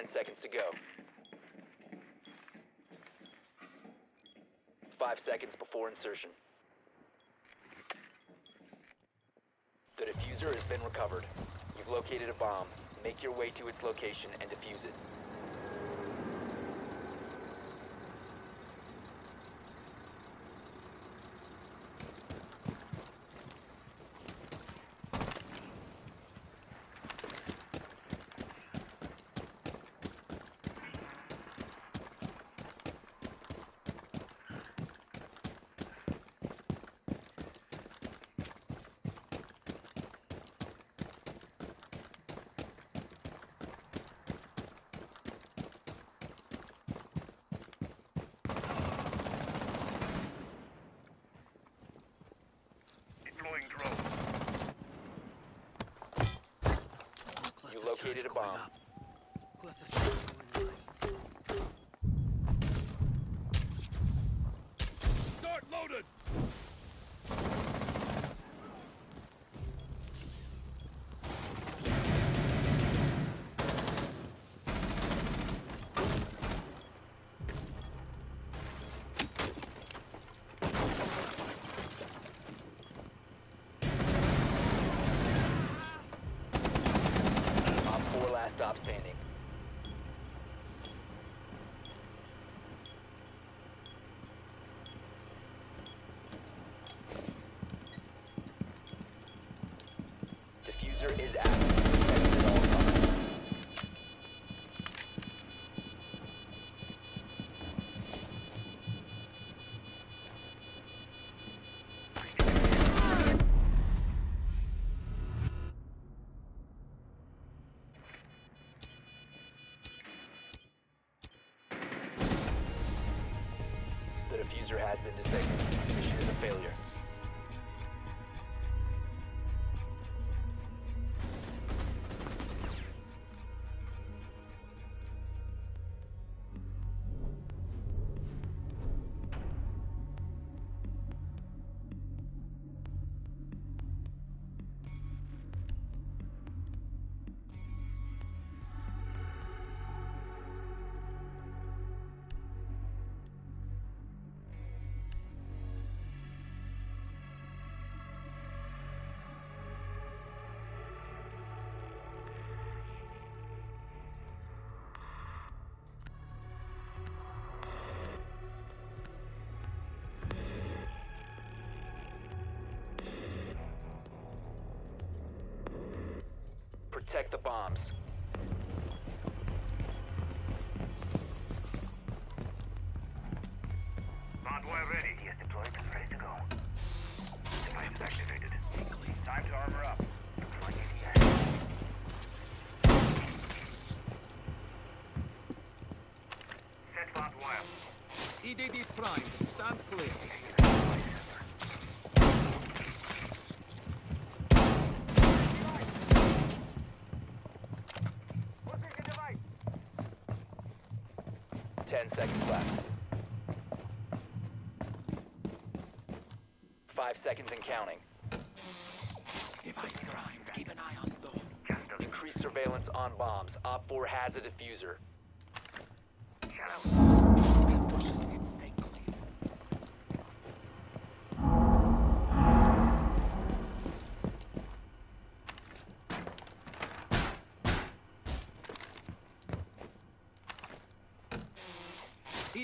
Ten seconds to go. Five seconds before insertion. The defuser has been recovered. You've located a bomb. Make your way to its location and defuse it. Deploying. You located a bomb. EDD prime, stand clear. Ten seconds left. Five seconds and counting. Device primed, keep an eye on door. Just Increase surveillance on bombs. Op 4 has a defuser.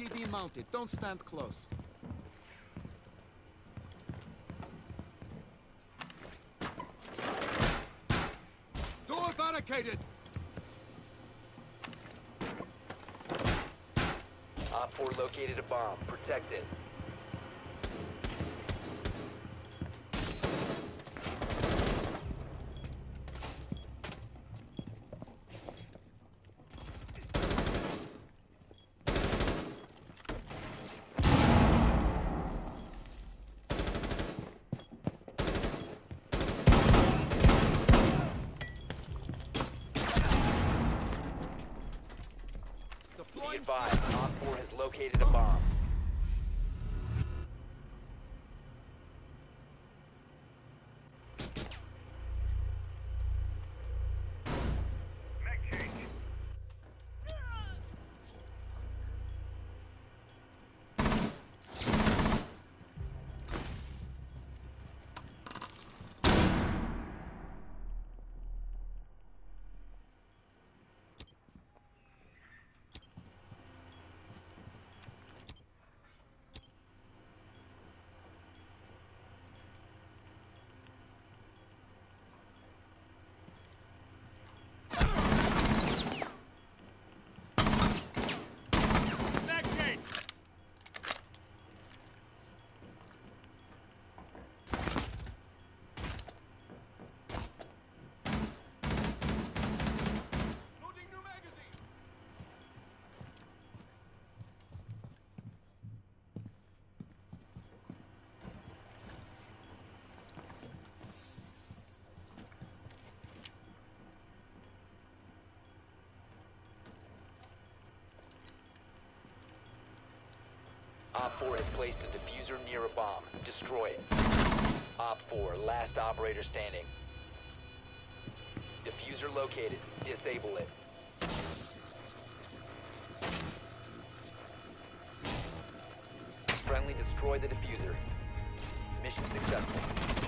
EDD E mounted, don't stand close. Door barricaded! Op 4 located a bomb. Protect it. Advised, Op 4 has located a bomb. Op 4 has placed a defuser near a bomb. Destroy it. Op 4, last operator standing. Defuser located. Disable it. Friendly destroy the defuser. Mission successful.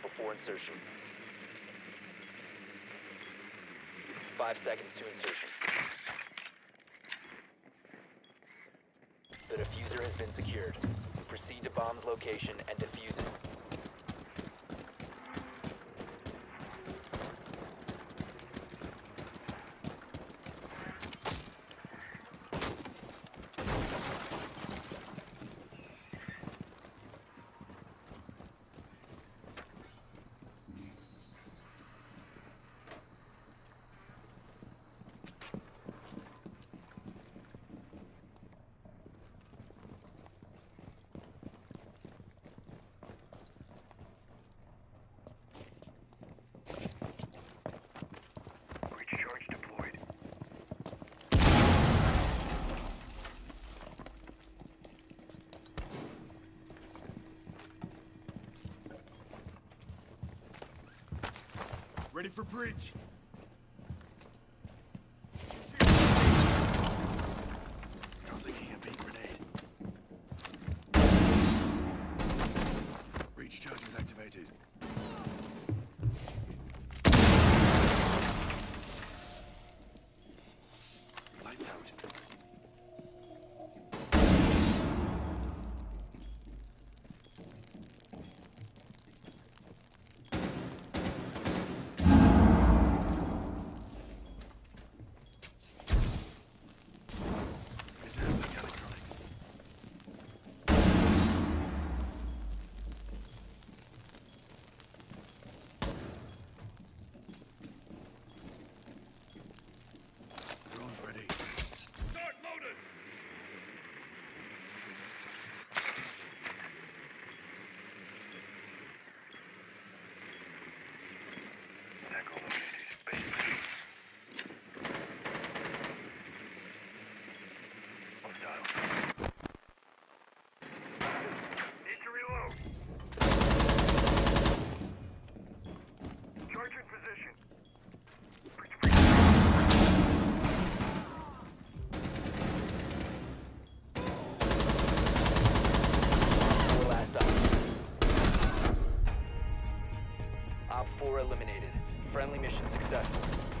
before insertion. Five seconds to insertion. The defuser has been secured. Proceed to bomb's location and defuse it. Ready for breach. successful.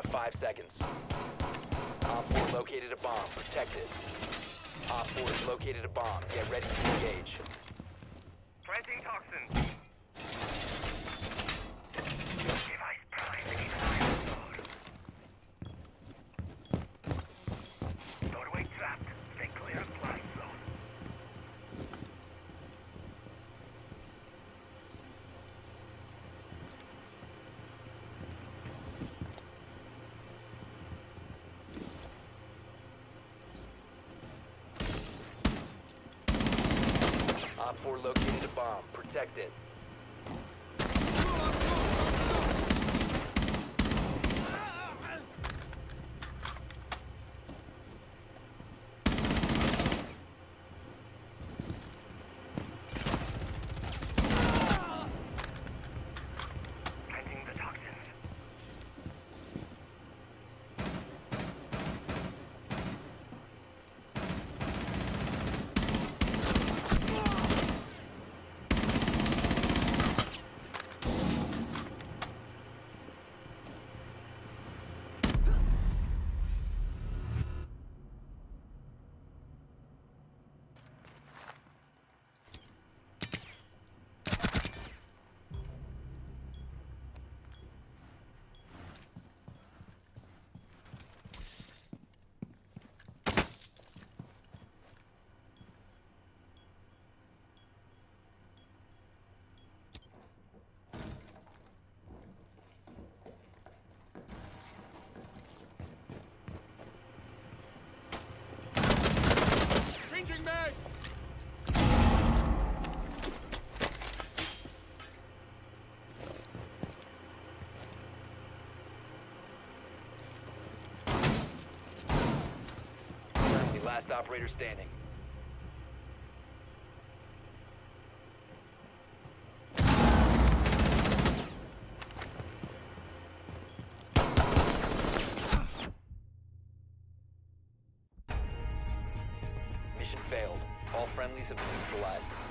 five seconds. Op 4 located a bomb. Protect it. Op 4 has located a bomb. Get ready to engage. Planting toxins. Device prime. Keep an eye on the door. Doorway trapped. Stay clear of blast zone. Op 4 located a bomb. Protect it. Planting the toxins. Changing mag! Friendly, last operator standing. Mission failed. All friendlies have been neutralized.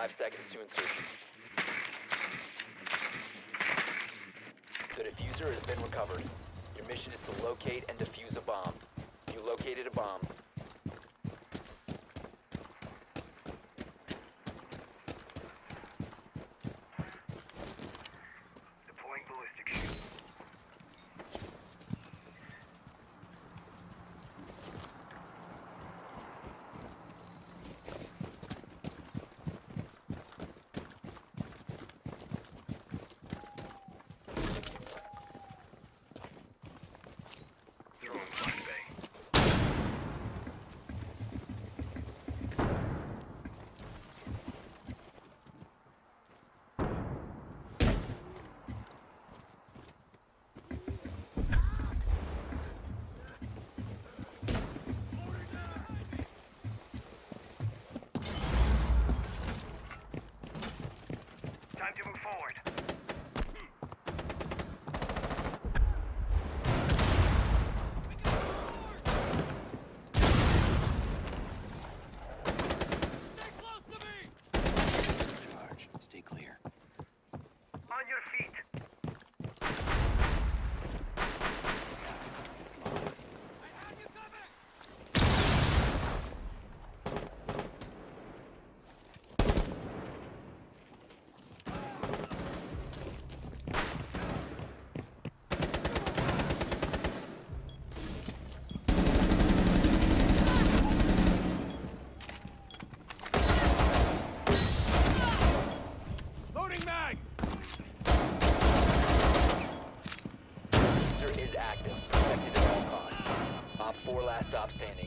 Five seconds to insertion. The defuser has been recovered. Your mission is to locate and defuse a bomb. You located a bomb. Deploying ballistic shield. Time to move forward. Charge. Stay clear. On your feet. It's live. Loading mag! Defuser is active. Protected at all costs. Op 4 last stop standing.